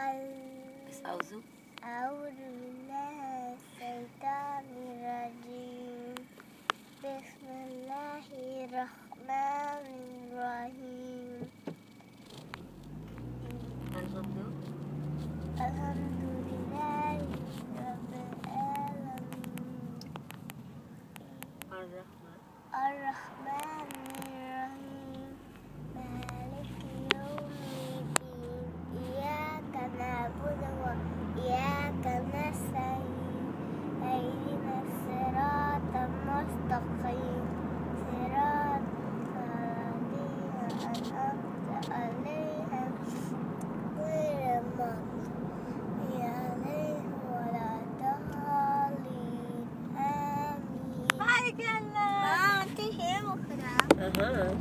بس أعوذ أعوذ بالله الشيطان الرجيم بسم الله الرحمن الرحيم الحمد الحمد لله رب العالمين الرحمن الرحمن Uh-uh.